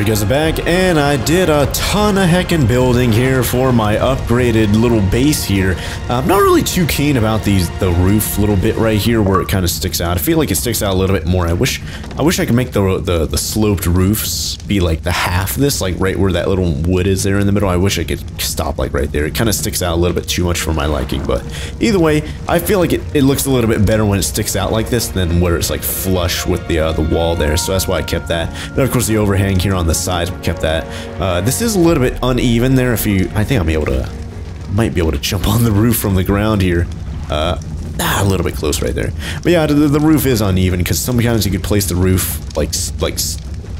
I'm back, and I did a ton of heckin' building here for my upgraded little base here. I'm not really too keen about these the roof little bit right here where it kind of sticks out. I feel like it sticks out a little bit more. I wish I wish I could make the, the, the sloped roofs be like the half this, like right where that little wood is there in the middle. I wish I could stop like right there. It kind of sticks out a little bit too much for my liking, but either way, I feel like it, it looks a little bit better when it sticks out like this than where it's like flush with the, uh, the wall there, so that's why I kept that. Then of course the overhang here on the sides. We kept that. Uh, this is a little bit uneven there. If you, I think I'm able to, might be able to jump on the roof from the ground here. Uh, ah, a little bit close right there. But yeah, the, the roof is uneven because sometimes you could place the roof like like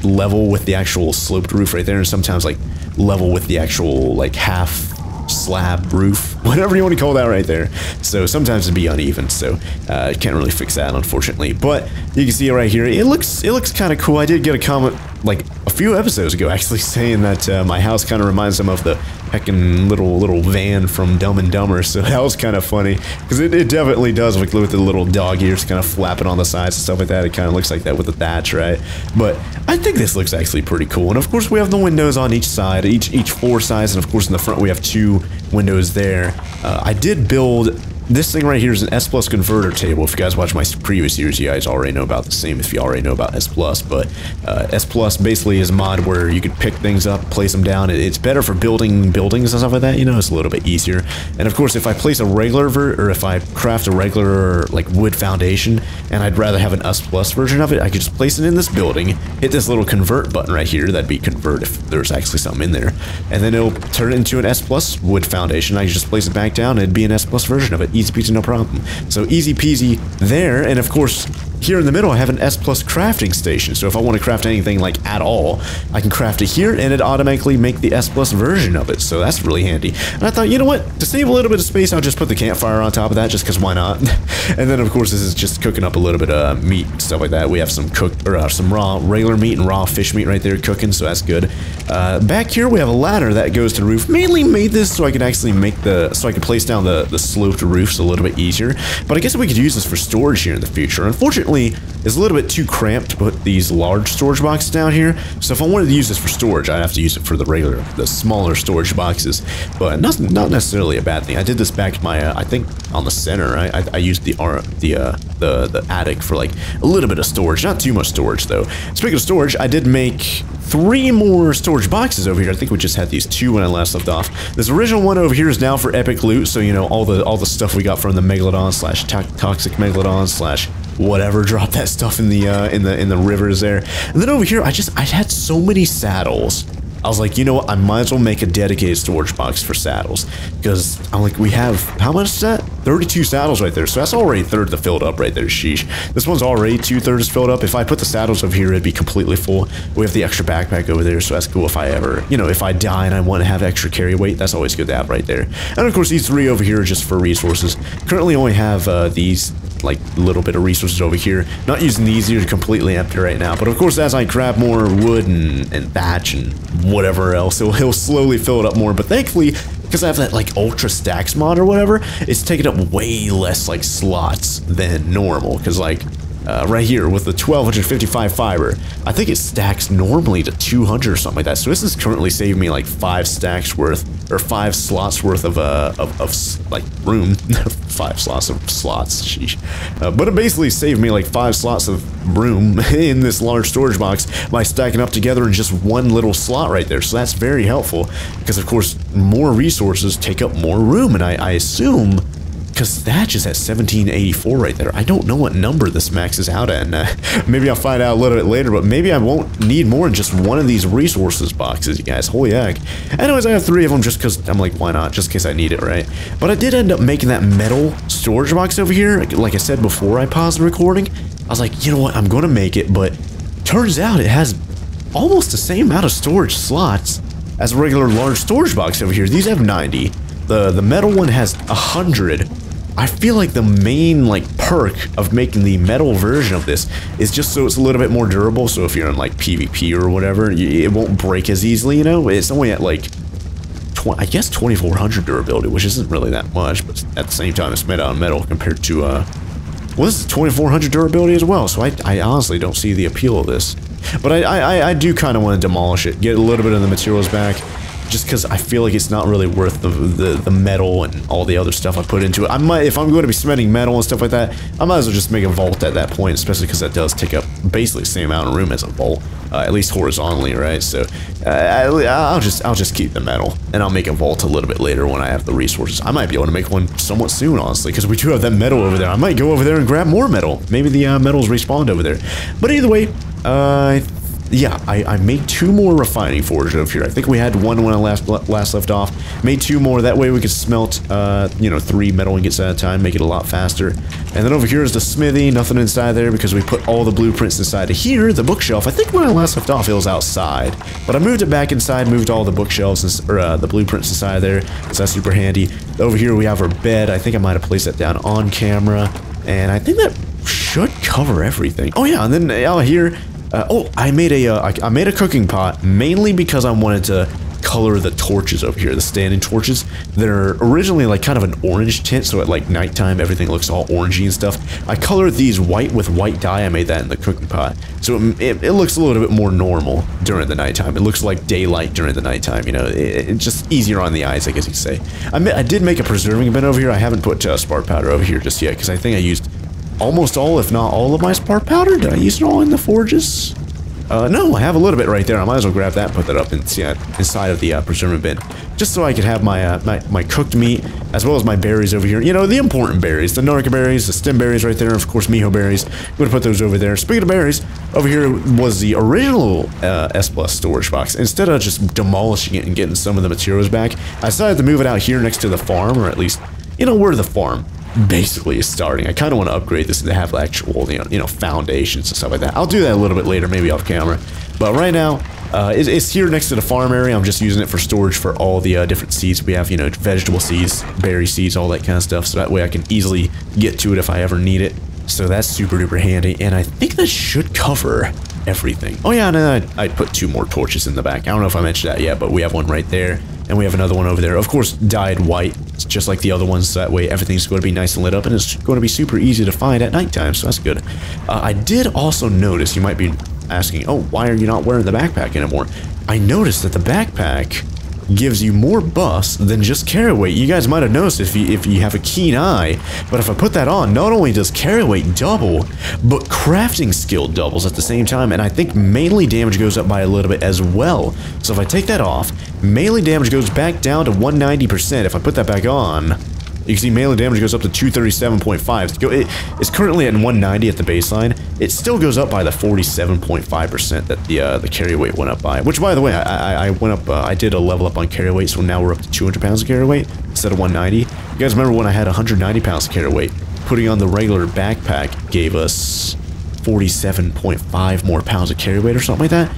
level with the actual sloped roof right there, and sometimes like level with the actual like half slab roof, whatever you want to call that right there. So sometimes it'd be uneven, so uh, can't really fix that unfortunately. But you can see it right here. It looks it looks kind of cool. I did get a comment like a few episodes ago actually saying that uh, my house kind of reminds them of the heckin' little little van from Dumb and Dumber, so that was kind of funny because it, it, definitely does like with the little dog ears kind of flapping on the sides and stuff like that. It kind of looks like that with the thatch, right? But I think this looks actually pretty cool. And of course, we have the windows on each side, each each four sides, and of course in the front we have two windows there. Uh, I did build this thing right here is an S Plus converter table. If you guys watch my previous series, you guys already know about the same if you already know about S Plus. But uh, S Plus basically is a mod where you can pick things up, place them down. It's better for building buildings and stuff like that. You know, it's a little bit easier. And of course, if I place a regular ver or if I craft a regular like wood foundation, and I'd rather have an S Plus version of it, I could just place it in this building, hit this little convert button right here. That'd be convert if there's actually something in there, and then it'll turn it into an S Plus wood foundation. I could just place it back down, and it'd be an S Plus version of it easy peasy, no problem. So easy peasy there, and of course, here in the middle, I have an S plus crafting station. So if I want to craft anything like at all, I can craft it here and it automatically make the S plus version of it. So that's really handy. And I thought, you know what? To save a little bit of space, I'll just put the campfire on top of that just because why not? and then of course, this is just cooking up a little bit of meat and stuff like that. We have some cooked or uh, some raw regular meat and raw fish meat right there cooking. So that's good. Uh, back here, we have a ladder that goes to the roof. Mainly made this so I could actually make the, so I could place down the, the sloped roofs a little bit easier. But I guess we could use this for storage here in the future. Unfortunately, It's a little bit too cramped to put these large storage boxes down here. So if I wanted to use this for storage, I'd have to use it for the regular, the smaller storage boxes. But not, not necessarily a bad thing. I did this back to my, uh, I think on the center, I, I, I used the the, uh, the the attic for like a little bit of storage. Not too much storage though. Speaking of storage, I did make three more storage boxes over here. I think we just had these two when I last left off. This original one over here is now for epic loot. So, you know, all the all the stuff we got from the Megalodon slash toxic Megalodon slash whatever drop that stuff in the uh, in the in the rivers there and then over here i just i had so many saddles I was like, you know what? I might as well make a dedicated storage box for saddles. Because I'm like, we have, how much is that? 32 saddles right there. So that's already third the filled up right there. Sheesh. This one's already two thirds filled up. If I put the saddles over here, it'd be completely full. We have the extra backpack over there. So that's cool if I ever, you know, if I die and I want to have extra carry weight, that's always good to have right there. And of course, these three over here are just for resources. Currently only have uh, these like little bit of resources over here. Not using these, are completely empty right now. But of course, as I grab more wood and, and thatch and whatever else, he'll, he'll slowly fill it up more. But thankfully, because I have that like ultra stacks mod or whatever, it's taking up way less like slots than normal. Because like uh, right here with the 1255 fiber. I think it stacks normally to 200 or something like that. So this is currently saving me like five stacks worth or five slots worth of uh of, of like room. five slots of slots. Sheesh. Uh, but it basically saved me like five slots of room in this large storage box by stacking up together in just one little slot right there. So that's very helpful because of course more resources take up more room and I, I assume because that just at 1784 right there. I don't know what number this maxes out at. And, uh, maybe I'll find out a little bit later, but maybe I won't need more than just one of these resources boxes, you guys. Holy heck. Anyways, I have three of them just because I'm like, why not? Just in case I need it, right? But I did end up making that metal storage box over here. Like I said before I paused the recording, I was like, you know what? I'm going to make it, but turns out it has almost the same amount of storage slots as a regular large storage box over here. These have 90. The, the metal one has 100 I feel like the main like perk of making the metal version of this is just so it's a little bit more durable. So if you're in like PvP or whatever, it won't break as easily, you know? It's only at like, I guess 2400 durability, which isn't really that much, but at the same time it's made out of metal compared to, uh, well, this is 2400 durability as well, so I, I honestly don't see the appeal of this. But I, I, I do kind of want to demolish it, get a little bit of the materials back, just because I feel like it's not really worth the, the, the metal and all the other stuff I put into it. I might, if I'm going to be spending metal and stuff like that, I might as well just make a vault at that point, especially because that does take up basically the same amount of room as a vault, uh, at least horizontally, right? So uh, I'll just I'll just keep the metal, and I'll make a vault a little bit later when I have the resources. I might be able to make one somewhat soon, honestly, because we do have that metal over there. I might go over there and grab more metal. Maybe the uh, metals respawned over there. But either way, uh, yeah, I, I made two more refining forges over here. I think we had one when I last last left off. Made two more. That way we could smelt, uh, you know, three metal ingots at a time, make it a lot faster. And then over here is the smithy. Nothing inside there because we put all the blueprints inside of here. The bookshelf. I think when I last left off, it was outside, but I moved it back inside. Moved all the bookshelves and, or uh, the blueprints inside there. So that's super handy. Over here we have our bed. I think I might have placed that down on camera, and I think that should cover everything. Oh yeah, and then out here uh, oh, I made a uh, I, I made a cooking pot mainly because I wanted to color the torches over here, the standing torches. They're originally like kind of an orange tint, so at like nighttime everything looks all orangey and stuff. I colored these white with white dye. I made that in the cooking pot, so it, it, it looks a little bit more normal during the nighttime. It looks like daylight during the nighttime. You know, it, it's just easier on the eyes, I guess you could say. I, I did make a preserving bin over here. I haven't put uh, spark powder over here just yet because I think I used almost all, if not all of my spark powder. Did I use it all in the forges? Uh, no, I have a little bit right there. I might as well grab that and put that up in, yeah, inside of the uh, bin. Just so I could have my, uh, my, my cooked meat, as well as my berries over here. You know, the important berries. The Narco berries, the stem berries right there, of course Mejo berries. I'm going to put those over there. Speaking of berries, over here was the original uh, S Plus storage box. Instead of just demolishing it and getting some of the materials back, I decided to move it out here next to the farm, or at least, you know, where the farm basically is starting. I kind of want to upgrade this to have actual, you know, you know, foundations and stuff like that. I'll do that a little bit later, maybe off camera. But right now, uh, it's, it's, here next to the farm area. I'm just using it for storage for all the uh, different seeds. We have, you know, vegetable seeds, berry seeds, all that kind of stuff. So that way I can easily get to it if I ever need it. So that's super duper handy. And I think that should cover everything. Oh yeah, and I, I put two more torches in the back. I don't know if I mentioned that yet, but we have one right there. And we have another one over there. Of course, dyed white, just like the other ones. That way everything's going to be nice and lit up and it's going to be super easy to find at nighttime. So that's good. Uh, I did also notice, you might be asking, oh, why are you not wearing the backpack anymore? I noticed that the backpack gives you more buffs than just carry weight. You guys might have noticed if you if you have a keen eye, but if I put that on, not only does carry weight double, but crafting skill doubles at the same time, and I think melee damage goes up by a little bit as well. So if I take that off, melee damage goes back down to 190%. If I put that back on, you can see melee damage goes up to 237.5. It's currently at 190 at the baseline. It still goes up by the 47.5% that the uh, the carry weight went up by. Which, by the way, I, I, went up. Uh, I did a level up on carry weight, so now we're up to 200 pounds of carry weight instead of 190. You guys remember when I had 190 pounds of carry weight? Putting on the regular backpack gave us 47.5 more pounds of carry weight or something like that.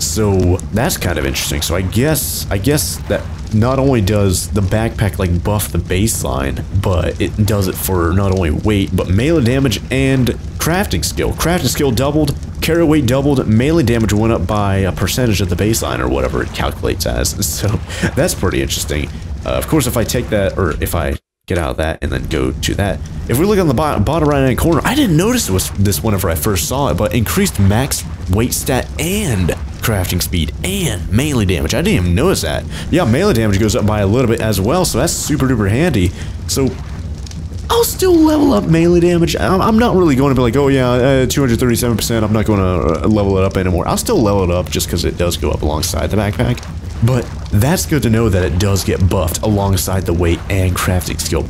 So that's kind of interesting. So I guess I guess that not only does the backpack like buff the baseline, but it does it for not only weight, but melee damage and crafting skill. Crafting skill doubled, carry weight doubled, melee damage went up by a percentage of the baseline or whatever it calculates as. So that's pretty interesting. Uh, of course, if I take that, or if I get out of that and then go to that. If we look on the bottom, bottom right hand corner, I didn't notice it was this whenever I first saw it, but increased max weight stat and crafting speed and melee damage. I didn't even notice that. Yeah, melee damage goes up by a little bit as well, so that's super duper handy. So I'll still level up melee damage. I'm not really going to be like, oh yeah, 237%, uh, I'm not going to uh, level it up anymore. I'll still level it up just because it does go up alongside the backpack. But that's good to know that it does get buffed alongside the weight and crafting skill.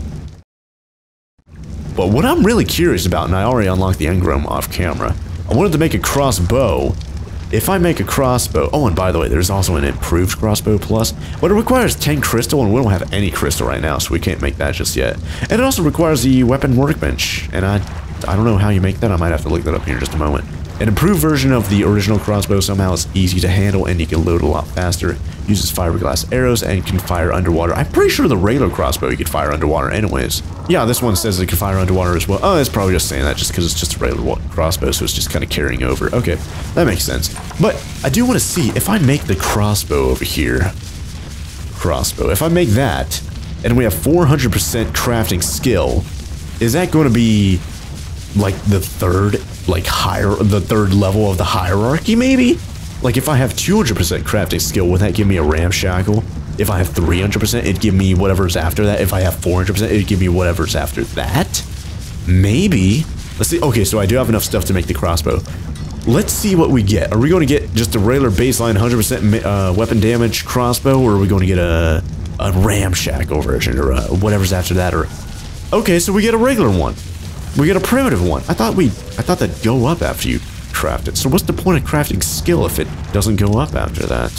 But what I'm really curious about, and I already unlocked the engram off camera, I wanted to make a crossbow if I make a crossbow, oh, and by the way, there's also an improved crossbow plus, but it requires 10 crystal, and we don't have any crystal right now, so we can't make that just yet. And it also requires the weapon workbench, and I, I don't know how you make that, I might have to look that up here in just a moment. An improved version of the original crossbow somehow is easy to handle and you can load a lot faster, uses fiberglass arrows, and can fire underwater. I'm pretty sure the regular crossbow you could fire underwater anyways. Yeah, this one says it can fire underwater as well. Oh, it's probably just saying that just because it's just a regular crossbow, so it's just kind of carrying over. Okay, that makes sense. But I do want to see if I make the crossbow over here. Crossbow. If I make that, and we have 400% crafting skill, is that going to be like the third, like higher, the third level of the hierarchy, maybe? Like if I have 200% crafting skill, would that give me a ramshackle? If I have 300%, it'd give me whatever's after that. If I have 400%, it'd give me whatever's after that. Maybe. Let's see. Okay, so I do have enough stuff to make the crossbow. Let's see what we get. Are we going to get just a regular baseline 100% uh, weapon damage crossbow, or are we going to get a, a ramshackle version, or a, whatever's after that? Or Okay, so we get a regular one. We get a primitive one. I thought we, I thought that'd go up after you craft it. So what's the point of crafting skill if it doesn't go up after that?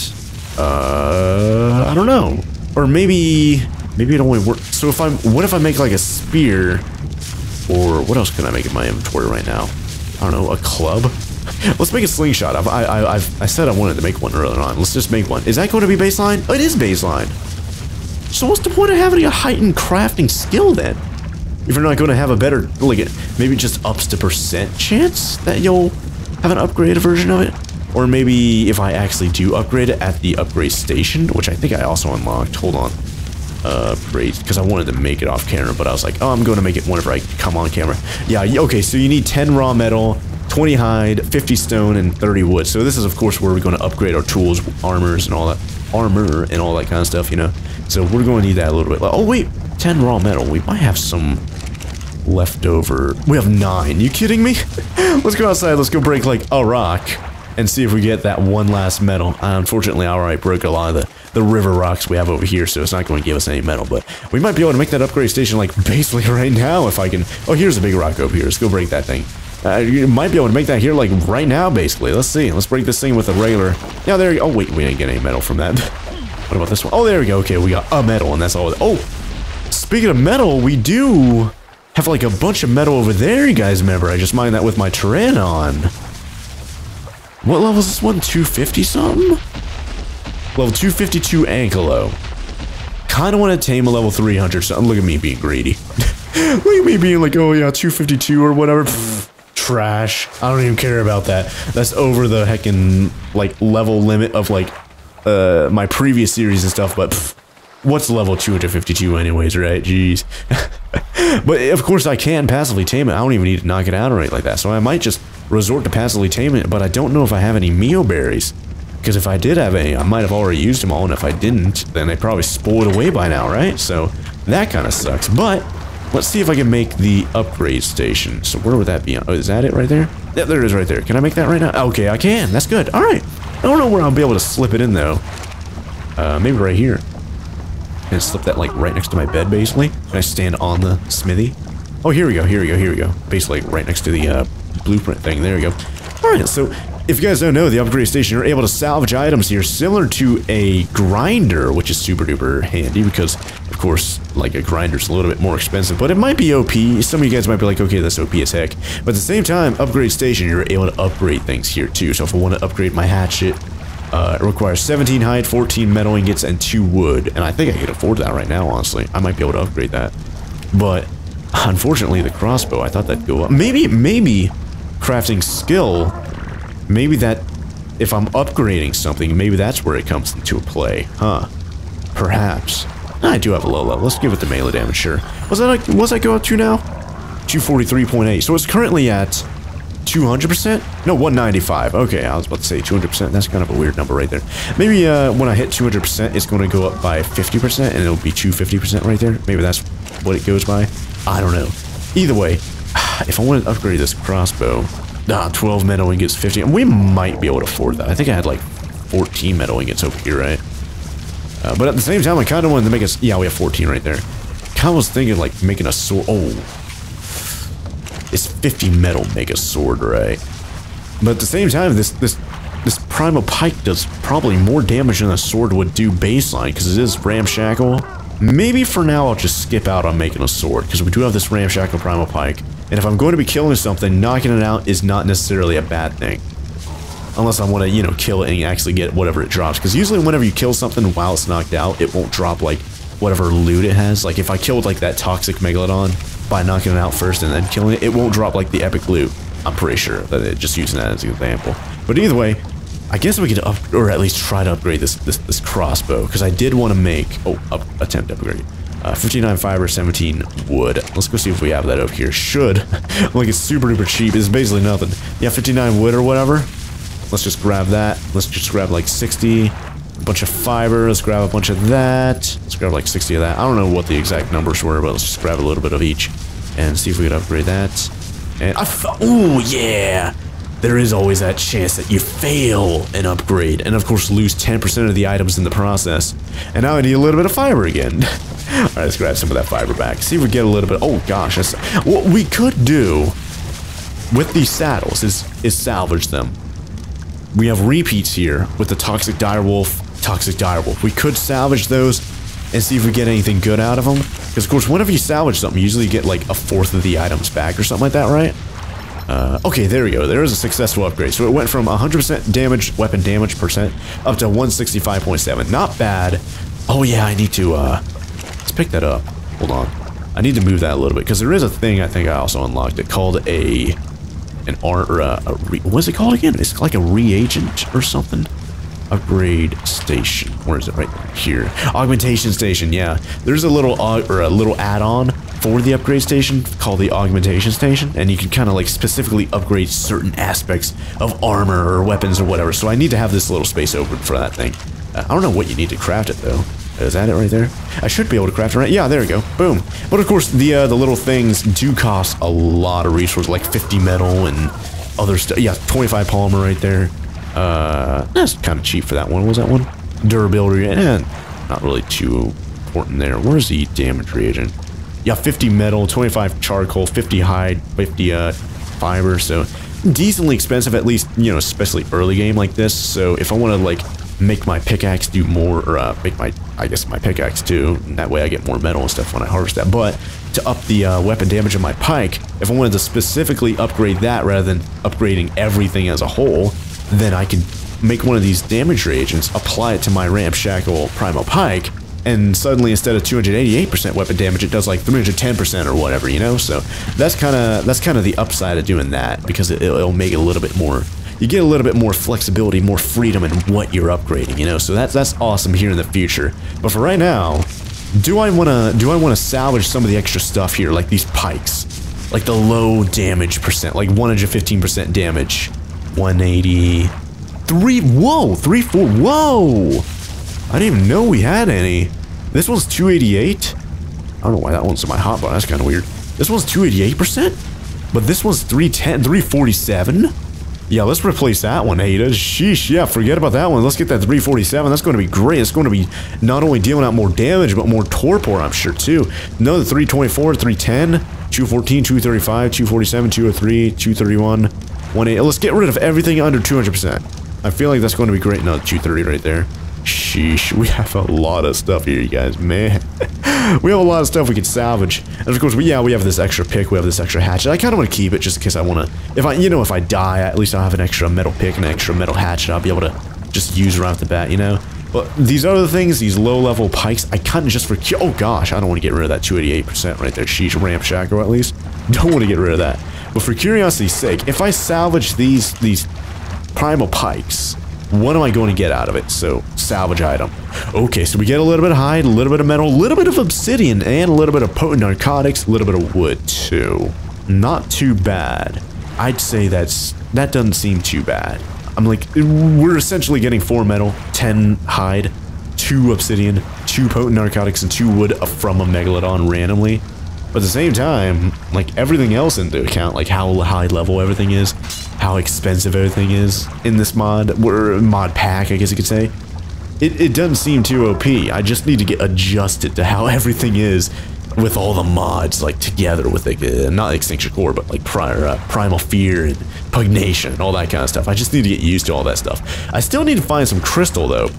Uh, I don't know. Or maybe, maybe it only works. So if I'm, what if I make like a spear, or what else can I make in my inventory right now? I don't know, a club? Let's make a slingshot. I've, I, I, I've, I said I wanted to make one earlier on. Let's just make one. Is that going to be baseline? Oh, it is baseline. So what's the point of having a heightened crafting skill then? If you're not going to have a better, like maybe just ups the percent chance that you'll have an upgraded version of it. Or maybe if I actually do upgrade it at the upgrade station, which I think I also unlocked. Hold on. Upgrade, because I wanted to make it off camera, but I was like, oh, I'm going to make it whenever I come on camera. Yeah, okay, so you need 10 raw metal, 20 hide, 50 stone, and 30 wood. So this is, of course, where we're going to upgrade our tools, armors, and all that. Armor and all that kind of stuff, you know? So we're going to need that a little bit. Oh, wait, 10 raw metal. We might have some leftover. We have nine. You kidding me? let's go outside. Let's go break like a rock and see if we get that one last metal. Uh, unfortunately, I already broke a lot of the, the river rocks we have over here, so it's not going to give us any metal. But we might be able to make that upgrade station like basically right now if I can. Oh, here's a big rock over here. Let's go break that thing. Uh, you might be able to make that here like right now, basically. Let's see. Let's break this thing with a regular. Yeah, there you go. Oh, wait, we didn't get any metal from that. what about this one? Oh, there we go. Okay, we got a metal, and that's all. Oh, speaking of metal, we do have like a bunch of metal over there, you guys remember. I just mined that with my on. What level is this one? 250 something? Level 252 Ankylo. Kinda want to tame a level 300 something. Look at me being greedy. Look at me being like, oh yeah, 252 or whatever. Pfft, trash. I don't even care about that. That's over the heckin' like level limit of like uh my previous series and stuff, but pfft, what's level 252 anyways, right? Jeez. but of course I can passively tame it. I don't even need to knock it out or anything like that. So I might just resort to passively tame it, but I don't know if I have any Mejo berries. Because if I did have any, I might have already used them all, and if I didn't, then they probably spoiled away by now, right? So that kind of sucks. But let's see if I can make the upgrade station. So where would that be? Oh, is that it right there? Yeah, there it is right there. Can I make that right now? Okay, I can. That's good. All right. I don't know where I'll be able to slip it in, though. Uh, maybe right here and slip that like right next to my bed basically. Can I stand on the smithy? Oh, here we go, here we go, here we go. Basically right next to the uh, blueprint thing. There we go. Alright, so if you guys don't know, the upgrade station, you're able to salvage items here similar to a grinder, which is super duper handy because, of course, like a grinder's a little bit more expensive, but it might be OP. Some of you guys might be like, okay, that's OP as heck. But at the same time, upgrade station, you're able to upgrade things here too. So if I want to upgrade my hatchet, uh, it requires 17 hide, 14 metal ingots, and 2 wood. And I think I could afford that right now, honestly. I might be able to upgrade that. But, unfortunately, the crossbow, I thought that'd go up. Maybe, maybe, crafting skill, maybe that, if I'm upgrading something, maybe that's where it comes into play. Huh. Perhaps. I do have a low level. Let's give it the melee damage, sure. Was that, like, was that go up to now? 243.8. So it's currently at 200%? No, 195. Okay, I was about to say 200%. That's kind of a weird number right there. Maybe uh, when I hit 200%, it's going to go up by 50% and it'll be 250% right there. Maybe that's what it goes by. I don't know. Either way, if I want to upgrade this crossbow, ah, 12 metal ingots, 50. We might be able to afford that. I think I had like 14 metal ingots over here, right? Uh, but at the same time, I kind of wanted to make us. Yeah, we have 14 right there. Kind of was thinking like making a sword. Oh, is 50 metal make a sword, right? But at the same time, this this this primal pike does probably more damage than a sword would do baseline because it is ramshackle. Maybe for now I'll just skip out on making a sword because we do have this ramshackle primal pike. And if I'm going to be killing something, knocking it out is not necessarily a bad thing. Unless I want to, you know, kill it and actually get whatever it drops. Because usually whenever you kill something while it's knocked out, it won't drop like whatever loot it has. Like if I killed like that toxic megalodon, by knocking it out first and then killing it, it won't drop like the epic loot. I'm pretty sure that it, just using that as an example. But either way, I guess we could up, or at least try to upgrade this this, this crossbow because I did want to make oh up, attempt upgrade. Uh, 59 fiber, 17 wood. Let's go see if we have that over here. Should. like it's super duper cheap. It's basically nothing. Yeah, 59 wood or whatever. Let's just grab that. Let's just grab like 60. Bunch of fiber. Let's grab a bunch of that. Let's grab like 60 of that. I don't know what the exact numbers were, but let's just grab a little bit of each and see if we could upgrade that. And I oh yeah, there is always that chance that you fail an upgrade and of course lose 10% of the items in the process. And now I need a little bit of fiber again. Alright, let's grab some of that fiber back. See if we get a little bit. Oh gosh, what we could do with these saddles is is salvage them. We have repeats here with the toxic direwolf, toxic direwolf. We could salvage those and see if we get anything good out of them. Because, of course, whenever you salvage something, you usually get like a fourth of the items back or something like that, right? Uh, okay, there we go. There is a successful upgrade. So it went from 100% damage, weapon damage percent, up to 165.7. Not bad. Oh, yeah, I need to, uh, let's pick that up. Hold on. I need to move that a little bit, because there is a thing I think I also unlocked it called a, an art, or a, a re, what's it called again? It's like a reagent or something upgrade station. Where is it? Right here. Augmentation station. Yeah, there's a little or a little add-on for the upgrade station called the augmentation station, and you can kind of like specifically upgrade certain aspects of armor or weapons or whatever. So I need to have this little space open for that thing. Uh, I don't know what you need to craft it though. Is that it right there? I should be able to craft it right. Yeah, there we go. Boom. But of course, the uh, the little things do cost a lot of resources, like 50 metal and other stuff. Yeah, 25 polymer right there. Uh, that's kind of cheap for that one. What was that one? Durability, and eh, not really too important there. Where's the damage reagent? Yeah, 50 metal, 25 charcoal, 50 hide, 50 uh, fiber, so decently expensive at least, you know, especially early game like this. So if I want to like make my pickaxe do more, or uh, make my, I guess my pickaxe too, that way I get more metal and stuff when I harvest that. But to up the uh, weapon damage of my pike, if I wanted to specifically upgrade that rather than upgrading everything as a whole, then I can make one of these damage reagents, apply it to my Ramshackle Primal Pike, and suddenly instead of 288% weapon damage, it does like 310% or whatever, you know? So that's kind of that's kind of the upside of doing that because it, will make it a little bit more. You get a little bit more flexibility, more freedom in what you're upgrading, you know? So that's that's awesome here in the future. But for right now, do I want to do I want to salvage some of the extra stuff here, like these pikes, like the low damage percent, like 115% damage? 180. Three, whoa, three, four, whoa! I didn't even know we had any. This one's 288? I don't know why that one's in my hotbar, that's kind of weird. This one's 288%? But this one's 310, 347? Yeah, let's replace that one, Ada. Sheesh, yeah, forget about that one. Let's get that 347. That's going to be great. It's going to be not only dealing out more damage, but more torpor, I'm sure, too. Another 324, 310, 214, 235, 247, 203, 231, 180. Let's get rid of everything under 200%. I feel like that's going to be great. No, 230 right there. Sheesh, we have a lot of stuff here, you guys, man. we have a lot of stuff we can salvage. And of course, we, yeah, we have this extra pick, we have this extra hatchet. I kind of want to keep it just in case I want to, if I, you know, if I die, at least I'll have an extra metal pick and an extra metal hatchet I'll be able to just use right off the bat, you know? But these other things, these low-level pikes, I kind of just for, oh gosh, I don't want to get rid of that 288% right there. Sheesh, Ramshackle at least. Don't want to get rid of that. But for curiosity's sake, if I salvage these these primal pikes, what am I going to get out of it? So, salvage item. Okay, so we get a little bit of hide, a little bit of metal, a little bit of obsidian, and a little bit of potent narcotics, a little bit of wood too. Not too bad. I'd say that's that doesn't seem too bad. I'm like, we're essentially getting 4 metal, 10 hide, 2 obsidian, 2 potent narcotics, and 2 wood from a megalodon randomly. But at the same time, like everything else into account, like how high level everything is, how expensive everything is in this mod, or mod pack, I guess you could say, it, it doesn't seem too OP. I just need to get adjusted to how everything is with all the mods, like together with like, uh, not Extinction Core, but like prior, uh, Primal Fear and Pugnacia and all that kind of stuff. I just need to get used to all that stuff. I still need to find some crystal though.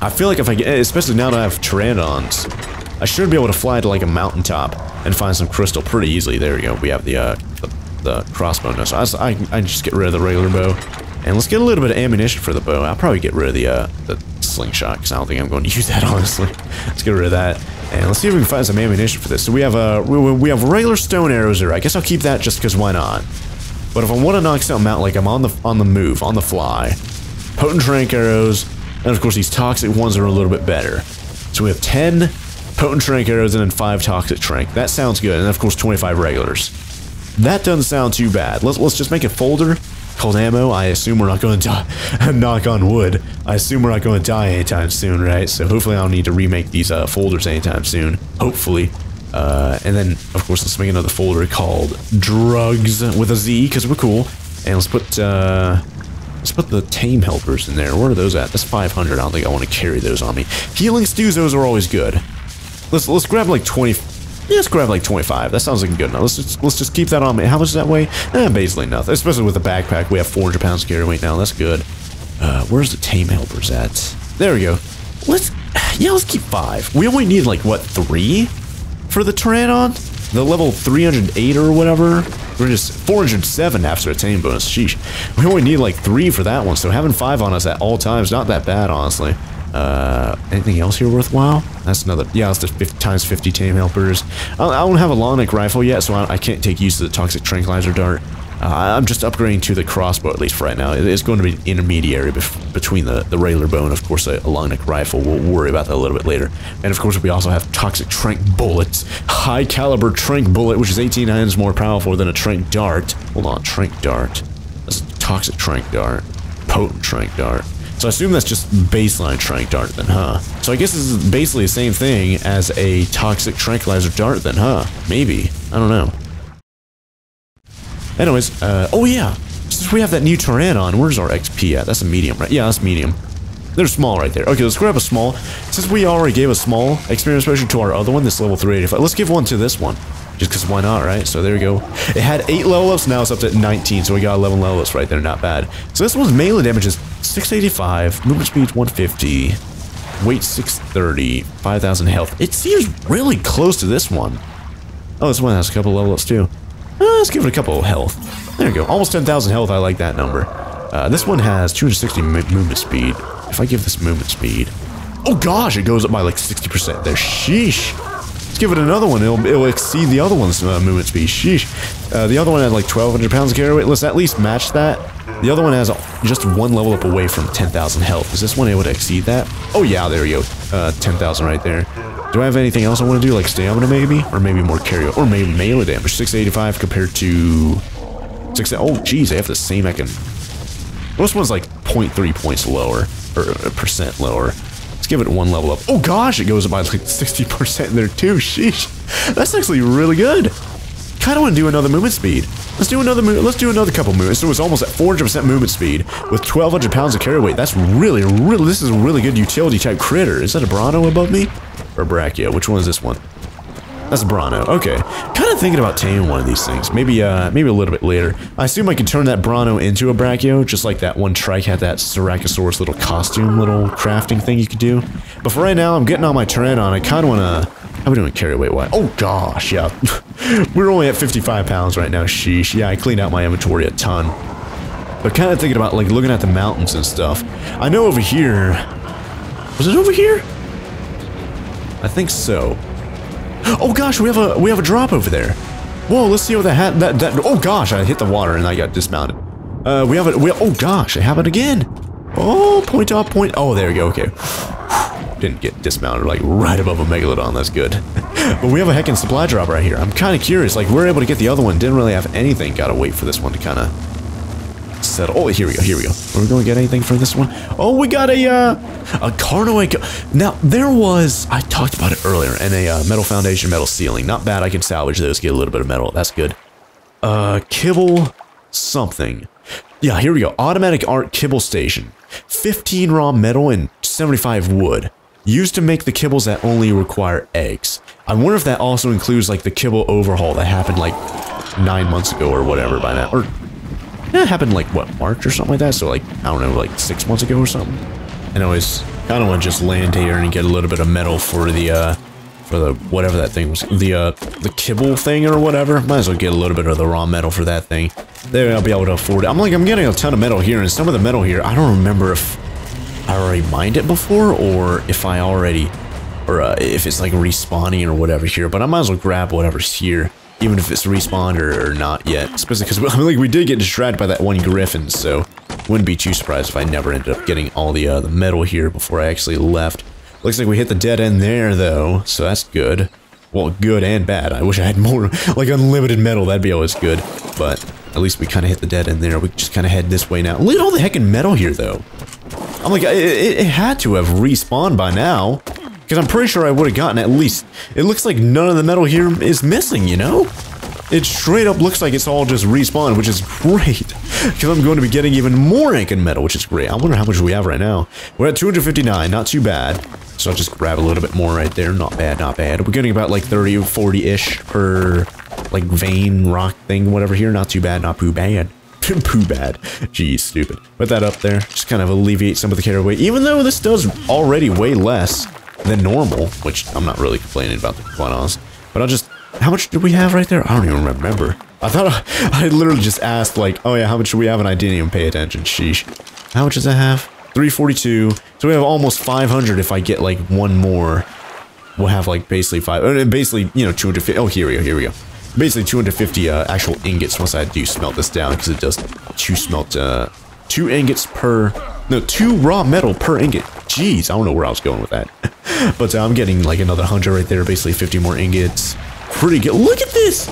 I feel like if I get, especially now that I have Pteranodons, I should be able to fly to like a mountaintop and find some crystal pretty easily. There we go. We have the, uh, the, the crossbow now. So I, I, I just get rid of the regular bow. And let's get a little bit of ammunition for the bow. I'll probably get rid of the, uh, the slingshot because I don't think I'm going to use that, honestly. let's get rid of that. And let's see if we can find some ammunition for this. So we have, uh, we, we have regular stone arrows here. I guess I'll keep that just because why not? But if I want to knock something out, like I'm on the on the move, on the fly, potent trank arrows, and of course these toxic ones are a little bit better. So we have 10 potent trank arrows, and then 5 toxic trank. That sounds good. And of course 25 regulars. That doesn't sound too bad. Let's, let's just make a folder called ammo. I assume we're not going to die. Knock on wood. I assume we're not going to die anytime soon, right? So hopefully I don't need to remake these uh, folders anytime soon. Hopefully. Uh, and then, of course, let's make another folder called drugs with a Z because we're cool. And let's put uh, let's put the tame helpers in there. Where are those at? That's 500. I don't think I want to carry those on me. Healing stuzos are always good. Let's let's grab like 20. Yeah, let's grab like 25. That sounds like good enough. Let's just, let's just keep that on me. How much does that weigh? Eh, basically nothing. Especially with the backpack. We have 400 pounds carry weight now. That's good. Uh, where's the tame helpers at? There we go. Let's, yeah, let's keep five. We only need like, what, three for the Tyrannon? The level 308 or whatever? We're just 407 after a tame bonus. Sheesh. We only need like three for that one, so having five on us at all times, not that bad, honestly. Uh, anything else here worthwhile? That's another, yeah, that's the 50 times 50 tame helpers. I, I don't have a long neck rifle yet, so I, I, can't take use of the toxic tranquilizer dart. Uh, I'm just upgrading to the crossbow, at least for right now. It is going to be intermediary between the, the regular bow and, of course, a, a long neck rifle. We'll worry about that a little bit later. And, of course, we also have toxic trank bullets. High caliber trank bullet, which is 18 times more powerful than a trank dart. Hold on, trank dart. That's a toxic trank dart. Potent trank dart. So I assume that's just baseline trank dart then, huh? So I guess this is basically the same thing as a toxic tranquilizer dart then, huh? Maybe. I don't know. Anyways, uh, oh yeah, since we have that new Tyrannon, where's our XP at? That's a medium, right? Yeah, that's medium. They're small right there. Okay, let's grab a small. Since we already gave a small experience potion to our other one, this level 385, let's give one to this one. Just because why not, right? So there we go. It had 8 level ups, now it's up to 19, so we got 11 level ups right there, not bad. So this one's melee damage is 685, movement speed 150, weight 630, 5000 health. It seems really close to this one. Oh, this one has a couple level ups too. Uh, let's give it a couple health. There we go. Almost 10,000 health, I like that number. Uh, this one has 260 movement speed. If I give this movement speed... Oh gosh, it goes up by like 60% there. Sheesh. Give it another one. It'll, it'll exceed the other one's uh, movement speed. Sheesh. Uh, the other one had like 1,200 pounds of carry weight. Let's at least match that. The other one has just one level up away from 10,000 health. Is this one able to exceed that? Oh yeah, there we go. Uh, 10,000 right there. Do I have anything else I want to do, like stamina maybe? Or maybe more carry, or maybe melee damage. 685 compared to... 6... Oh, geez, they have the same I can... This one's like 0.3 points lower, or a percent lower give it one level up. Oh gosh, it goes up by like 60% there too. Sheesh. That's actually really good. Kind of want to do another movement speed. Let's do another move. Let's do another couple movements. So it's almost at 400% movement speed with 1,200 pounds of carry weight. That's really, really. This is a really good utility type critter. Is that a Bronto above me or Brachio? Which one is this one? That's a Bronto. Okay. Kind of thinking about taming one of these things. Maybe uh, maybe a little bit later. I assume I can turn that Bronto into a Brachio, just like that one trike had that Styracosaurus little costume little crafting thing you could do. But for right now, I'm getting all my Tyrannon. I kind of want to... How we doing carry weight What? Oh gosh, yeah. We're only at 55 pounds right now. Sheesh. Yeah, I cleaned out my inventory a ton. But kind of thinking about like looking at the mountains and stuff. I know over here... Was it over here? I think so. Oh gosh, we have a we have a drop over there. Whoa, let's see what that had. That, that oh gosh, I hit the water and I got dismounted. Uh, we have it. We, oh gosh, it happened again. Oh, point off point. Oh, there we go. Okay. Didn't get dismounted like right above a megalodon. That's good. but we have a heckin' supply drop right here. I'm kind of curious. Like we're able to get the other one. Didn't really have anything. Gotta wait for this one to kind of settle. Oh, here we go. Here we go. Are we going to get anything for this one? Oh, we got a uh, a Carnoy. Now there was I talked about it earlier, and a uh, metal foundation, metal ceiling. Not bad. I can salvage those. Get a little bit of metal. That's good. Uh, kibble something. Yeah, here we go. Automatic art kibble station. 15 raw metal and 75 wood. Used to make the kibbles that only require eggs. I wonder if that also includes like the kibble overhaul that happened like nine months ago or whatever by now. Or it happened like, what, March or something like that? So like, I don't know, like six months ago or something. And I kind of want to just land here and get a little bit of metal for the, uh, for the, whatever that thing was, the, uh, the kibble thing or whatever. Might as well get a little bit of the raw metal for that thing. There, I'll be able to afford it. I'm like, I'm getting a ton of metal here, and some of the metal here, I don't remember if I already mined it before, or if I already, or uh, if it's like respawning or whatever here, but I might as well grab whatever's here even if it's respawned or, or not yet. Especially because I mean, like, we did get distracted by that one griffin, so wouldn't be too surprised if I never ended up getting all the, uh, the metal here before I actually left. Looks like we hit the dead end there, though, so that's good. Well, good and bad. I wish I had more, like, unlimited metal. That'd be always good. But at least we kind of hit the dead end there. We just kind of head this way now. Look at all the heckin' metal here, though. I'm like, it, it, it had to have respawned by now. Because I'm pretty sure I would have gotten at least... It looks like none of the metal here is missing, you know? It straight up looks like it's all just respawned, which is great. Because I'm going to be getting even more Incan metal, which is great. I wonder how much we have right now. We're at 259, not too bad. So I'll just grab a little bit more right there. Not bad, not bad. We're getting about like 30 or 40-ish per like vein rock thing, whatever here. Not too bad, not poo bad. poo bad. Geez, stupid. Put that up there. Just kind of alleviate some of the carry weight. Even though this does already weigh less than normal, which I'm not really complaining about, the quite honest. But I'll just... How much did we have right there? I don't even remember. I thought I, I literally just asked like, oh yeah, how much do we have? And I didn't even pay attention. Sheesh. How much does that have? 342. So we have almost 500 if I get like one more. We'll have like basically five, uh, basically, you know, 250. Oh, here we go, here we go. Basically 250 uh, actual ingots once I do smelt this down because it does two smelt, uh, two ingots per, no, two raw metal per ingot. Jeez, I don't know where I was going with that. but uh, I'm getting like another 100 right there, basically 50 more ingots. Pretty good. Look at this!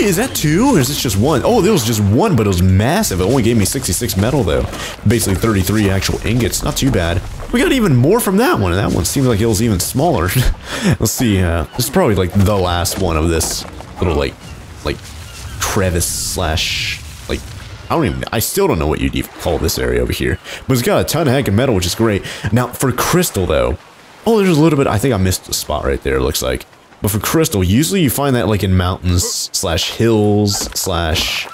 Is that two or is this just one? Oh, there was just one, but it was massive. It only gave me 66 metal though. Basically 33 actual ingots. Not too bad. We got even more from that one, and that one seems like it was even smaller. Let's see. Uh, this is probably like the last one of this little like, like crevice slash. I don't even. I still don't know what you'd even call this area over here, but it's got a ton of heck of metal, which is great. Now for crystal though, oh, there's a little bit. I think I missed a spot right there. Looks like. But for crystal, usually you find that like in mountains slash hills slash...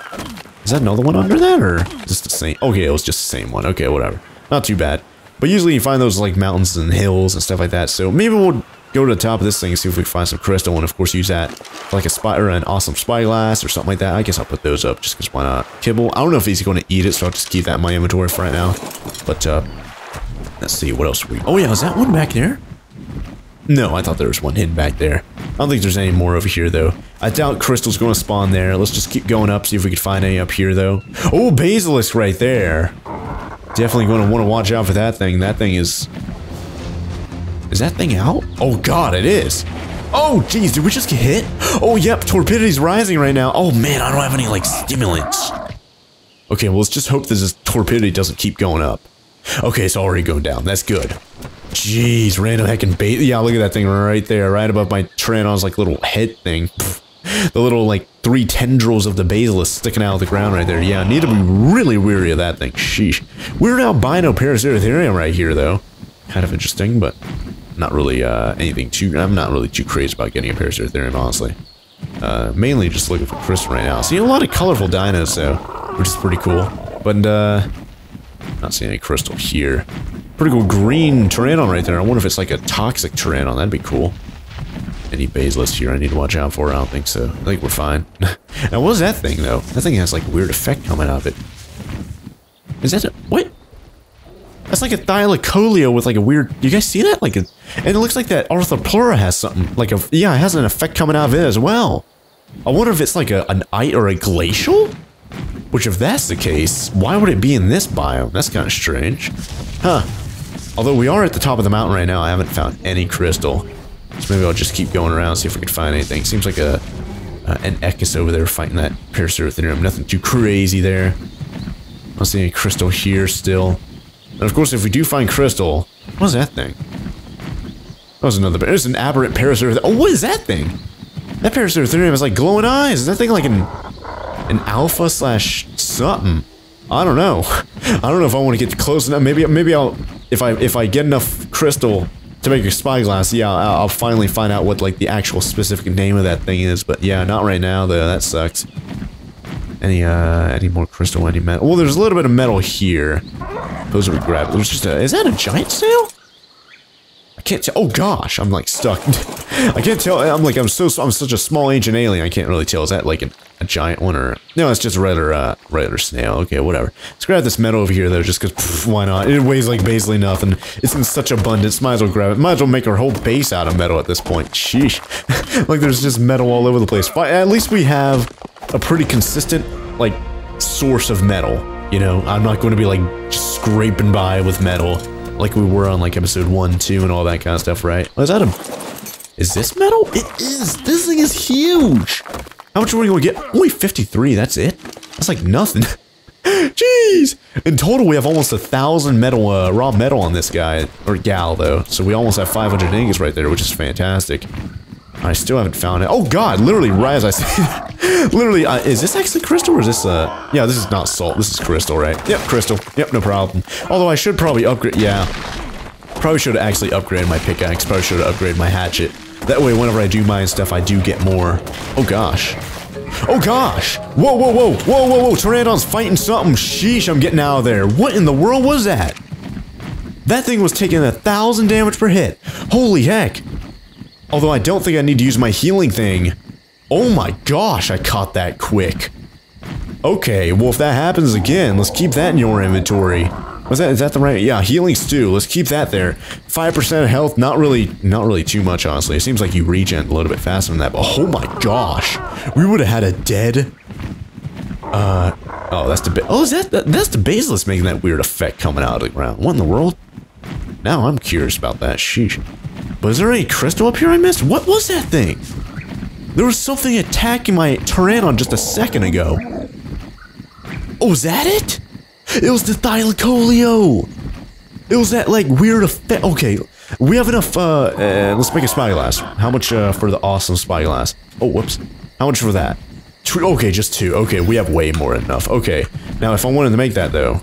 Is that another one under that or just the same? Okay, it was just the same one. Okay, whatever. Not too bad. But usually you find those like mountains and hills and stuff like that. So maybe we'll go to the top of this thing and see if we can find some crystal and of course use that like a spy or an awesome spyglass or something like that. I guess I'll put those up just because why not? Kibble. I don't know if he's going to eat it, so I'll just keep that in my inventory for right now. But uh, let's see what else we. Oh yeah, is that one back there? No, I thought there was one hidden back there. I don't think there's any more over here, though. I doubt Crystal's going to spawn there. Let's just keep going up, see if we can find any up here, though. Oh, Basilisk right there. Definitely going to want to watch out for that thing. That thing is... Is that thing out? Oh, God, it is. Oh, jeez, did we just get hit? Oh, yep, Torpidity's rising right now. Oh, man, I don't have any, like, stimulants. Okay, well, let's just hope this Torpidity doesn't keep going up. Okay, it's already going down. That's good. Jeez, random heckin' bait. Yeah, look at that thing right there, right above my Tyrannon's like little head thing. The little like three tendrils of the basilisk sticking out of the ground right there. Yeah, I need to be really weary of that thing. Sheesh. Weird albino paraceratherium right here though. Kind of interesting, but not really uh, anything too. I'm not really too crazy about getting a paraceratherium, honestly. Uh, mainly just looking for crystal right now. See a lot of colorful dinos though, which is pretty cool. But uh, not seeing any crystal here. Pretty cool green Tyrannon right there. I wonder if it's like a toxic Tyrannon. That'd be cool. Any basilisk here I need to watch out for? I don't think so. I think we're fine. now, what is that thing, though? That thing has, like, weird effect coming out of it. Is that a... What? That's like a Thylacoleo with, like, a weird... You guys see that? Like, a... And it looks like that Arthropleura has something. Like, a... Yeah, it has an effect coming out of it as well. I wonder if it's like a, an ite or a glacial? Which, if that's the case, why would it be in this biome? That's kind of strange. Huh. Although we are at the top of the mountain right now, I haven't found any crystal. So maybe I'll just keep going around, see if we can find anything. Seems like a uh, an Equus over there fighting that Paraceratherium. Nothing too crazy there. I don't see any crystal here still. And of course, if we do find crystal, what is that thing? That was another. There's an aberrant Paraceratherium. Oh, what is that thing? That Paraceratherium has like glowing eyes. Is that thing like an an alpha slash something? I don't know. I don't know if I want to get close enough. Maybe maybe I'll if I if I get enough crystal to make a spyglass, yeah, I'll, I'll, finally find out what like the actual specific name of that thing is. But yeah, not right now though. That sucks. Any uh any more crystal? Any metal? Well, there's a little bit of metal here. Those we grab. There's just a. Is that a giant snail? I can't tell. Oh gosh, I'm like stuck. I can't tell. I'm like I'm so I'm such a small ancient alien. I can't really tell. Is that like an a giant one or no it's just a regular uh regular snail. Okay whatever. Let's grab this metal over here though just because why not? It weighs like basically nothing. It's in such abundance. Might as well grab it. Might as well make our whole base out of metal at this point. Sheesh. Like there's just metal all over the place. But at least we have a pretty consistent like source of metal you know? I'm not going to be like scraping by with metal like we were on like episode 1, 2, and all that kind of stuff, right? Is that a... Is this metal? It is! This thing is huge! How much are we gonna get? Only 53, that's it? That's like nothing. Jeez! In total, we have almost a thousand metal, uh, raw metal on this guy, or gal, though. So we almost have 500 ingots right there, which is fantastic. I still haven't found it. Oh god, literally, right as I say Literally, uh, is this actually crystal or is this, uh... Yeah, this is not salt. This is crystal, right? Yep, crystal. Yep, no problem. Although I should probably upgrade... Yeah. Probably should have actually upgraded my pickaxe. Probably should have upgraded my hatchet. That way, whenever I do mine stuff, I do get more. Oh gosh. Oh gosh! Whoa, whoa, whoa, whoa, whoa, whoa! Pteranodon's fighting something. Sheesh, I'm getting out of there. What in the world was that? That thing was taking a thousand damage per hit. Holy heck! Although I don't think I need to use my healing thing. Oh my gosh, I caught that quick. Okay, well if that happens again, let's keep that in your inventory. Was that, is that the right, yeah, healing stew, let's keep that there. 5% of health, not really, not really too much, honestly. It seems like you regen a little bit faster than that, but oh my gosh. We would have had a dead, uh, oh, that's the, oh, is that, that that's the basilisk making that weird effect coming out of the ground. What in the world? Now I'm curious about that, sheesh. But is there any crystal up here I missed? What was that thing? There was something attacking my Pteranodon just a second ago. Oh, was that it? It was the Thylacoleo! It was that, like, weird effect. Okay, we have enough, uh, uh, let's make a spyglass. How much, uh, for the awesome spyglass? Oh, whoops. How much for that? Two, Okay, just two. Okay, we have way more than enough. Okay, now if I wanted to make that, though,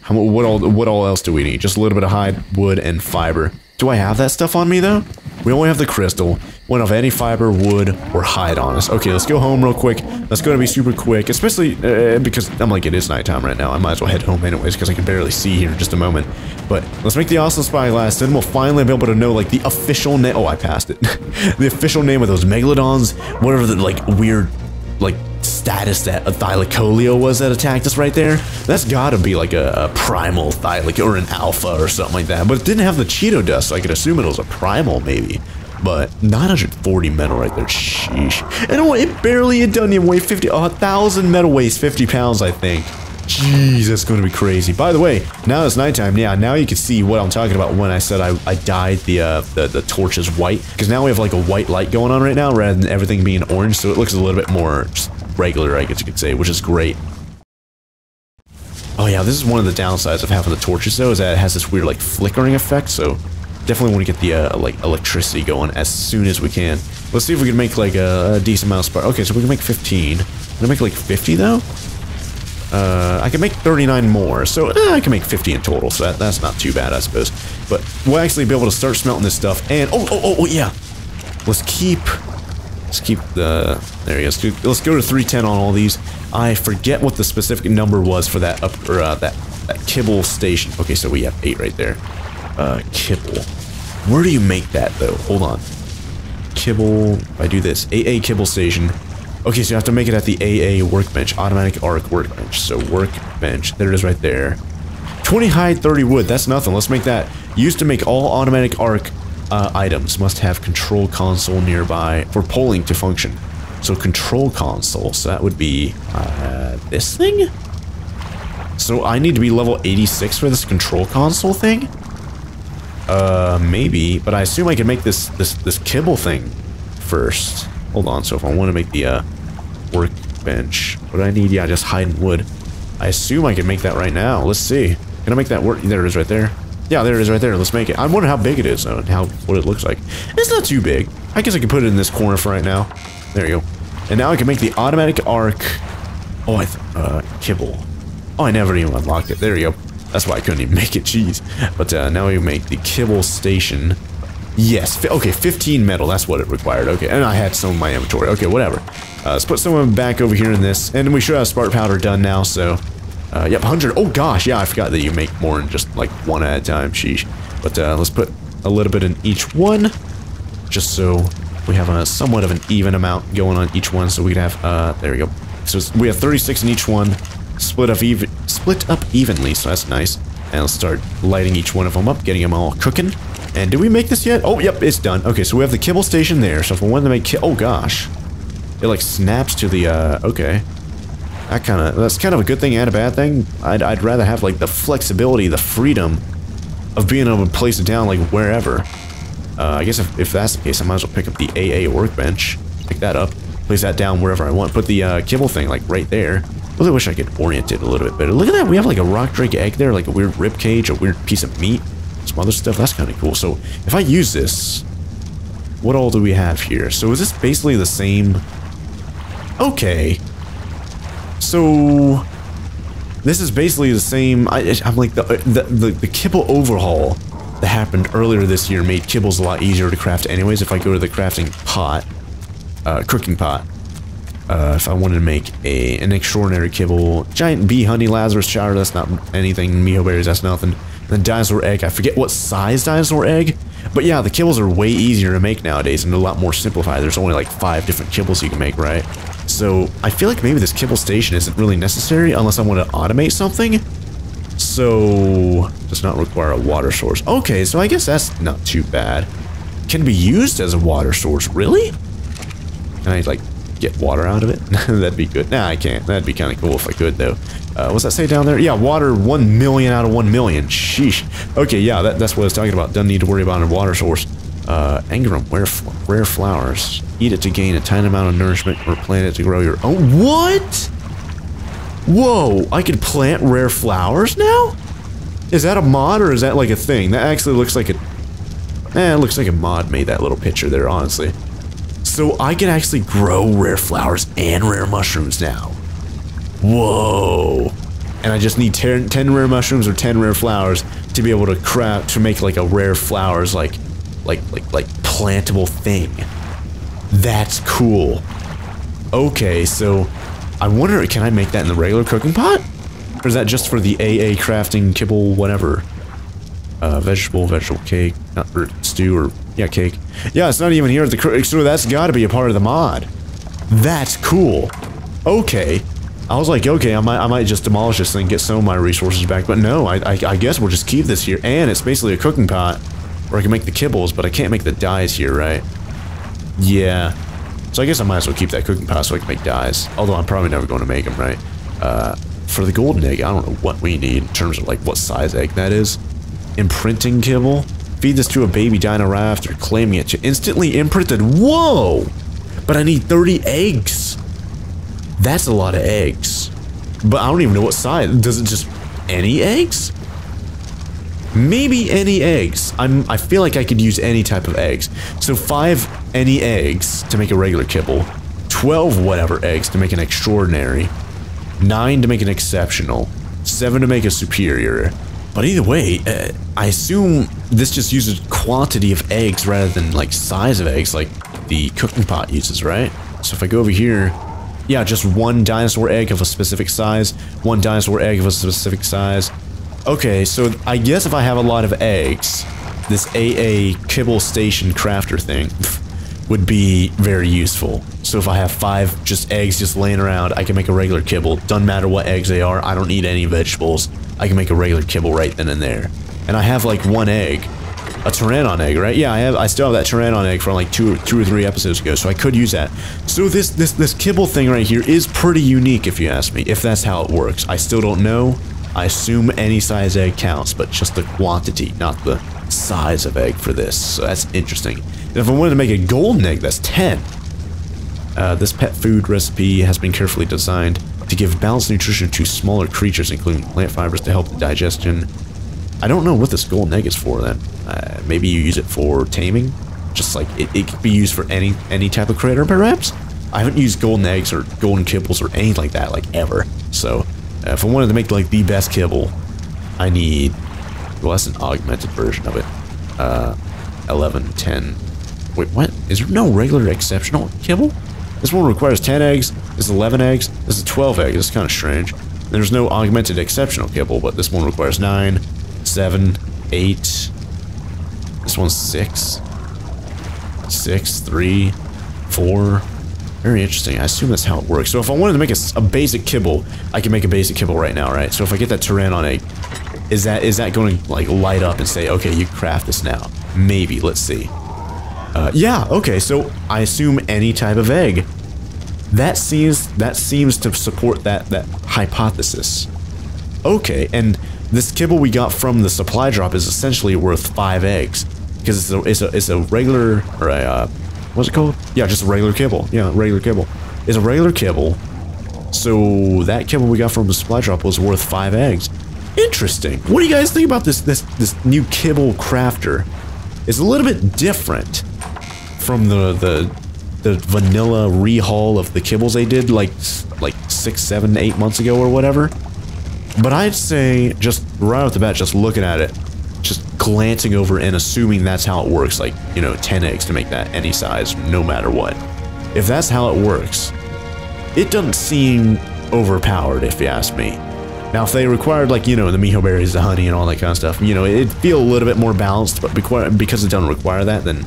how, what all, what all else do we need? Just a little bit of hide, wood, and fiber. Do I have that stuff on me, though? We only have the crystal. We don't have any fiber, wood, or hide on us. Okay, let's go home real quick. That's going to be super quick, especially uh, because I'm like, it is nighttime right now. I might as well head home anyways, because I can barely see here in just a moment. But let's make the awesome spyglass, then we'll finally be able to know, like, the official name. Oh, I passed it. the official name of those megalodons, whatever the, like, weird, like, status that a Thylacoleo was that attacked us right there. That's gotta be like a, a primal Thylacoleo or an alpha or something like that. But it didn't have the Cheeto dust, so I could assume it was a primal maybe. But 940 metal right there, sheesh. And it barely, it doesn't even weigh 50, oh, a thousand metal weighs 50 pounds, I think. Jeez, that's going to be crazy. By the way, now it's nighttime. Yeah, now you can see what I'm talking about when I said I, I dyed the, uh, the the torches white. Because now we have like a white light going on right now rather than everything being orange. So it looks a little bit more regular, I guess you could say, which is great. Oh yeah, this is one of the downsides of having the torches though, is that it has this weird like flickering effect, so definitely want to get the uh, like electricity going as soon as we can. Let's see if we can make like a, a decent amount of spark. Okay, so we can make 15. Can I make like 50 though? Uh, I can make 39 more, so eh, I can make 50 in total, so that, that's not too bad, I suppose. But we'll actually be able to start smelting this stuff, and, oh, oh, oh, oh yeah! Let's keep, let's keep the, there he is. Let's go to 310 on all these. I forget what the specific number was for that up, or uh, that, that kibble station. Okay, so we have 8 right there. Uh, kibble. Where do you make that, though? Hold on. Kibble, if I do this, AA kibble station, Okay, so you have to make it at the AA workbench, automatic arc workbench. So workbench, there it is right there. 20 hide, 30 wood, that's nothing. Let's make that. Used to make all automatic arc uh, items must have control console nearby for polling to function. So control console, so that would be uh, this thing? So I need to be level 86 for this control console thing? Uh, maybe, but I assume I can make this, this, this kibble thing first. Hold on, so if I want to make the uh, workbench, what do I need? Yeah, just hide in wood. I assume I can make that right now. Let's see. Can I make that work? There it is right there. Yeah, there it is right there. Let's make it. I wonder how big it is and how what it looks like. It's not too big. I guess I can put it in this corner for right now. There you go. And now I can make the automatic arc. Oh, I uh, kibble. Oh, I never even unlocked it. There you go. That's why I couldn't even make it. Jeez. But uh, now we make the kibble station. Yes, okay, 15 metal, that's what it required, okay, and I had some in my inventory, okay, whatever. Uh, let's put some of them back over here in this, and we should have spark powder done now, so, uh, yep, 100, oh gosh, yeah, I forgot that you make more than just, like, one at a time, sheesh. But, uh, let's put a little bit in each one, just so we have a somewhat of an even amount going on each one, so we'd have, uh, there we go. So we have 36 in each one, split up even, split up evenly, so that's nice. And let's start lighting each one of them up, getting them all cooking. And did we make this yet? Oh, yep, it's done. Okay, so we have the kibble station there. So if we wanted to make oh gosh. It like snaps to the, uh, okay. That kind of, that's kind of a good thing and a bad thing. I'd, I'd rather have like the flexibility, the freedom of being able to place it down like wherever. Uh, I guess if, if that's the case, I might as well pick up the AA workbench, pick that up, place that down wherever I want, put the uh, kibble thing like right there. Really wish I could orient it a little bit better. Look at that, we have like a rock drake egg there, like a weird rib cage, a weird piece of meat, some other stuff. That's kind of cool. So if I use this, what all do we have here? So is this basically the same? Okay. So this is basically the same. I, am like the, the the the kibble overhaul that happened earlier this year made kibbles a lot easier to craft. Anyways, if I go to the crafting pot, uh, cooking pot, uh, if I wanted to make a an extraordinary kibble, giant bee honey Lazarus chowder, that's not anything. Mejo berries, that's nothing. And then dinosaur egg, I forget what size dinosaur egg, but yeah, the kibbles are way easier to make nowadays and a lot more simplified. There's only like five different kibbles you can make, right? So I feel like maybe this kibble station isn't really necessary unless I want to automate something. So does not require a water source. Okay, so I guess that's not too bad. Can be used as a water source, really? Can I like get water out of it? That'd be good. Nah, I can't. That'd be kind of cool if I could though. Uh, what's that say down there? Yeah, water 1 million out of 1 million. Sheesh. Okay, yeah, that, that's what I was talking about. Doesn't need to worry about a water source. Uh, rare, rare flowers. Eat it to gain a tiny amount of nourishment or plant it to grow your own. What? Whoa, I can plant rare flowers now? Is that a mod or is that like a thing? That actually looks like a... Eh, it looks like a mod made that little picture there, honestly. So I can actually grow rare flowers and rare mushrooms now. Whoa. And I just need 10, 10 rare mushrooms or 10 rare flowers to be able to craft, to make like a rare flowers, like, like, like, like plantable thing. That's cool. Okay, so I wonder, can I make that in the regular cooking pot? Or is that just for the AA crafting kibble whatever? Uh, vegetable, vegetable cake, not, or stew, or, yeah, cake. Yeah, it's not even here at the, so that's gotta be a part of the mod. That's cool. Okay. I was like, okay, I might, I might just demolish this thing, get some of my resources back, but no, I, I, I guess we'll just keep this here, and it's basically a cooking pot, where I can make the kibbles, but I can't make the dyes here, right? Yeah. So I guess I might as well keep that cooking pot so I can make dyes, although I'm probably never going to make them, right? Uh, for the golden egg, I don't know what we need in terms of like what size egg that is. Imprinting kibble? Feed this to a baby dino right after claiming it to instantly imprinted. Whoa! But I need 30 eggs. That's a lot of eggs. But I don't even know what size. Does it just any eggs? Maybe any eggs. I'm I feel like I could use any type of eggs. So 5 any eggs to make a regular kibble, 12 whatever eggs to make an extraordinary, 9 to make an exceptional, 7 to make a superior. But either way, uh, I assume this just uses quantity of eggs rather than like size of eggs like the cooking pot uses, right? So if I go over here, yeah, just one dinosaur egg of a specific size, one dinosaur egg of a specific size. Okay, so I guess if I have a lot of eggs, this AA kibble station crafter thing would be very useful. So if I have five just eggs just laying around, I can make a regular kibble. Doesn't matter what eggs they are, I don't need any vegetables. I can make a regular kibble right then and there. And I have like one egg, a Tyrannon egg, right? Yeah, I have. I still have that Tyrannon egg from like two, two or three episodes ago, so I could use that. So this this this kibble thing right here is pretty unique, if you ask me. If that's how it works, I still don't know. I assume any size egg counts, but just the quantity, not the size of egg for this. So that's interesting. And if I wanted to make a golden egg, that's 10. Uh, this pet food recipe has been carefully designed to give balanced nutrition to smaller creatures, including plant fibers to help the digestion I don't know what this golden egg is for then. Uh, maybe you use it for taming? Just like, it, it could be used for any any type of critter perhaps? I haven't used golden eggs or golden kibbles or anything like that, like ever. So, if I wanted to make like the best kibble, I need, well that's an augmented version of it. Uh, 11, 10. Wait, what? Is there no regular exceptional kibble? This one requires 10 eggs, this is 11 eggs, this is 12 eggs, it's kind of strange. There's no augmented exceptional kibble, but this one requires 9, seven, eight. This one's six. Six, three, four. Very interesting. I assume that's how it works. So if I wanted to make a, a, basic kibble, I can make a basic kibble right now, right? So if I get that Tyrannon egg, is that is that going to like light up and say, okay, you craft this now? Maybe. Let's see. Uh, yeah. Okay. So I assume any type of egg. That seems that seems to support that that hypothesis. Okay, and this kibble we got from the supply drop is essentially worth five eggs because it's a it's a, it's a regular or a uh, what's it called? Yeah, just regular kibble. Yeah, regular kibble. It's a regular kibble. So that kibble we got from the supply drop was worth five eggs. Interesting. What do you guys think about this this this new kibble crafter? It's a little bit different from the the the vanilla rehaul of the kibbles they did like like six, seven, eight months ago or whatever. But I'd say just right off the bat, just looking at it, glancing over and assuming that's how it works, like, you know, 10 eggs to make that any size, no matter what. If that's how it works, it doesn't seem overpowered, if you ask me. Now, if they required, like, you know, the Mejo berries, the honey, and all that kind of stuff, you know, it'd feel a little bit more balanced, but because it doesn't require that, then,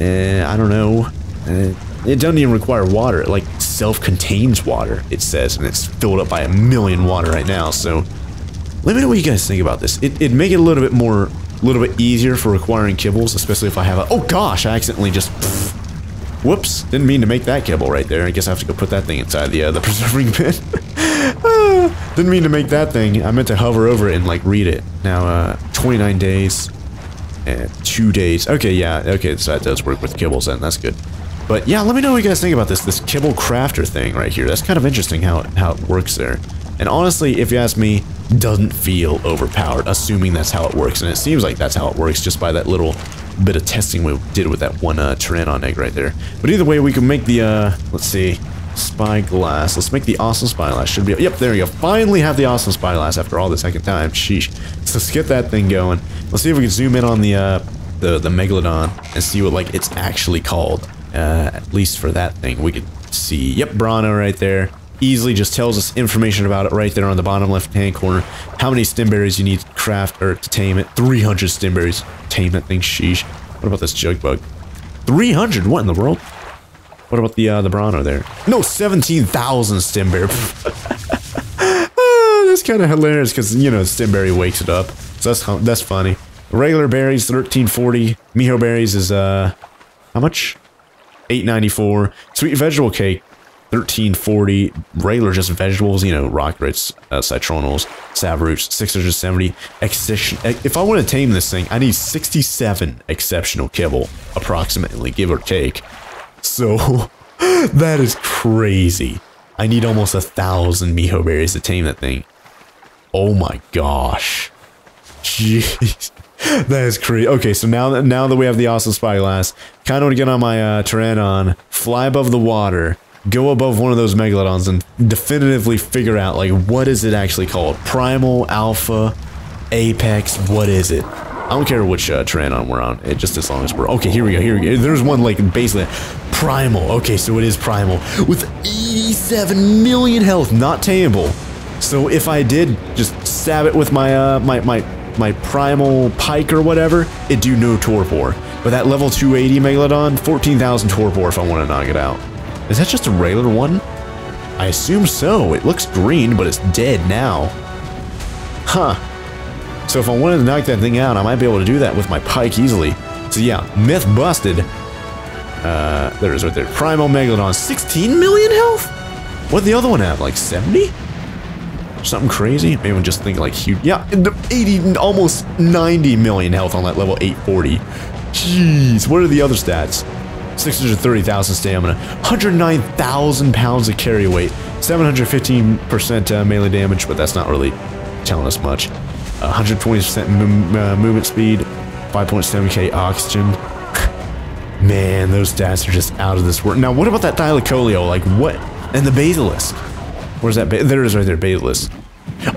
eh, I don't know. Eh, it doesn't even require water. It, like, self-contains water, it says, and it's filled up by a million water right now, so... Let me know what you guys think about this. It, it'd make it a little bit more, a little bit easier for acquiring kibbles, especially if I have a... Oh gosh, I accidentally just... Pff, whoops, didn't mean to make that kibble right there. I guess I have to go put that thing inside the, uh, the preserving bin. didn't mean to make that thing. I meant to hover over it and, like, read it. Now, uh, 29 days and two days. Okay, yeah, okay, so that does work with kibbles then. That's good. But yeah, let me know what you guys think about this this kibble crafter thing right here. That's kind of interesting how how it works there. And honestly, if you ask me, doesn't feel overpowered, assuming that's how it works. And it seems like that's how it works just by that little bit of testing we did with that one uh, Tyrannon egg right there. But either way, we can make the, uh, let's see, spyglass. Let's make the awesome spyglass. Should be, yep, there we go. Finally have the awesome spyglass after all the second time. Sheesh. So let's get that thing going. Let's see if we can zoom in on the, uh, the, the Megalodon and see what, like, it's actually called. Uh, at least for that thing, we could see, yep, Bronto right there. Easily just tells us information about it right there on the bottom left-hand corner. How many stimberries you need to craft, or to tame it. 300 stimberries. Tame that thing, sheesh. What about this jug bug? 300? What in the world? What about the, uh, the Bronto there? No, 17,000 stimberry. oh, that's kind of hilarious, because, you know, stimberry wakes it up. So that's, that's funny. Regular berries, 1340. Mejo berries is, uh, how much? 894. Sweet vegetable cake, 1340. Regular just vegetables, you know, rock roots, uh, citronals, savroots, 670. Exception. If I want to tame this thing, I need 67 exceptional kibble, approximately, give or take. So, that is crazy. I need almost a thousand Mejo berries to tame that thing. Oh my gosh. Jeez. that is crazy. Okay, so now that now that we have the awesome spyglass, kind of want to get on my uh, Tyrannon, fly above the water, go above one of those megalodons, and definitively figure out like what is it actually called? Primal, Alpha, Apex. What is it? I don't care which uh, Tyrannon we're on. It just as long as we're okay. Here we go. Here we go. There's one like basically primal. Okay, so it is primal with 87 million health, not tameable. So if I did just stab it with my uh my my my primal pike or whatever, it do no torpor. But that level 280 Megalodon, 14,000 torpor if I want to knock it out. Is that just a regular one? I assume so. It looks green, but it's dead now. Huh. So if I wanted to knock that thing out, I might be able to do that with my pike easily. So yeah, myth busted. Uh, there it is right there. Primal Megalodon, 16 million health? What the other one have? Like 70? Something crazy? Maybe I'm just think like huge. Yeah, 80, almost 90 million health on that level 840. Jeez, what are the other stats? 630,000 stamina, 109,000 pounds of carry weight, 715% uh, melee damage, but that's not really telling us much. 120% uh, movement speed, 5.7k oxygen. Man, those stats are just out of this world. Now, what about that Thylacoleo? Like, what? And the Basilisk? Where's that? There it is right there, Basilisk.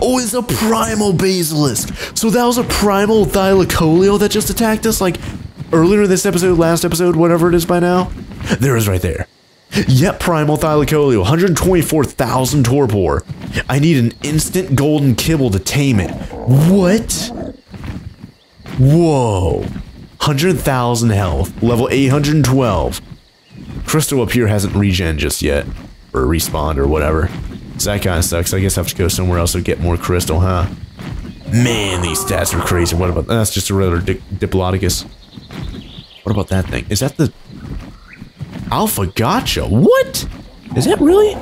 Oh, it's a primal Basilisk. So that was a primal Thylacoleo that just attacked us, like, earlier in this episode, last episode, whatever it is by now. There is right there. Yep, Primal Thylacoleo, 124,000 torpor. I need an instant golden kibble to tame it. What? Whoa. 100,000 health, level 812. Crystal up here hasn't regen just yet, or respawned or whatever. So that kind of sucks. I guess I have to go somewhere else to get more crystal, huh? Man, these stats are crazy. What about that's just a regular di Diplodocus. What about that thing? Is that the Alpha Gacha? What? Is that really?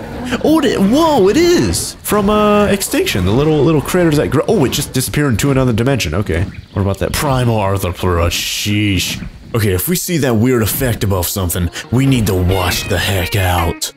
Oh, it, whoa, it is from uh, Extinction. The little little critters that grow. Oh, it just disappeared into another dimension. Okay. What about that primal arthropleura? Sheesh. Okay, if we see that weird effect above something, we need to watch the heck out.